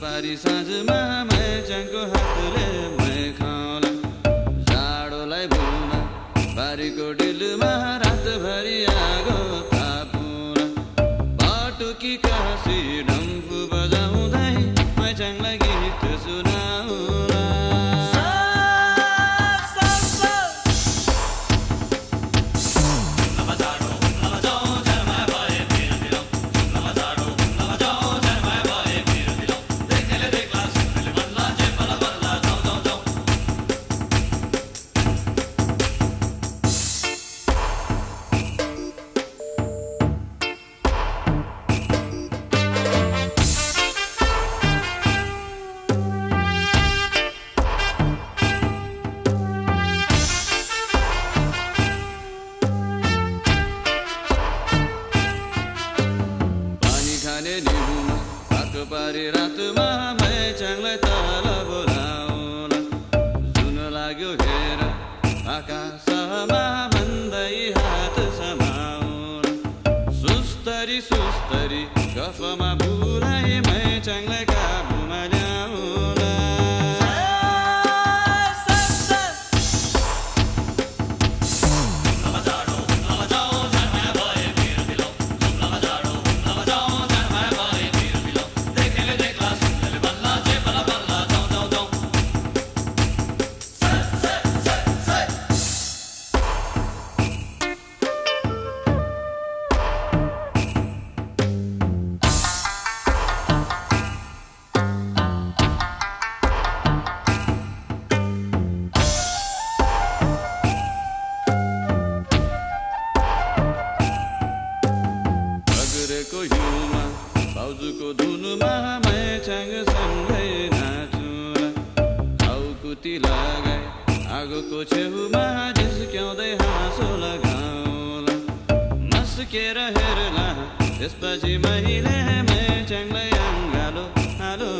पारी साँझमा माइचाङको हातले मै खाउला। जाडोलाई भुल्न बारीको डेलुमा रातभरि आगो तापुला। बाटो कि कासी सुस्तरी सुस्तरी गफमा बुलाई मैचाङलाई काबुमा भाउजूको धुनुमा मैचाङ सँगै नाचुला टाउकुती लगाए। आगोको छेउमा जिस्क्याउँदै हाँसो लगाउला मस्केर हेर्ला। त्यसपछि मैले मैचाङलाई अङ्गालो हालो